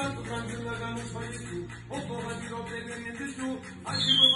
quanto sangue lagamos fresco, o porra de golpe de mim de tu, aqui vou.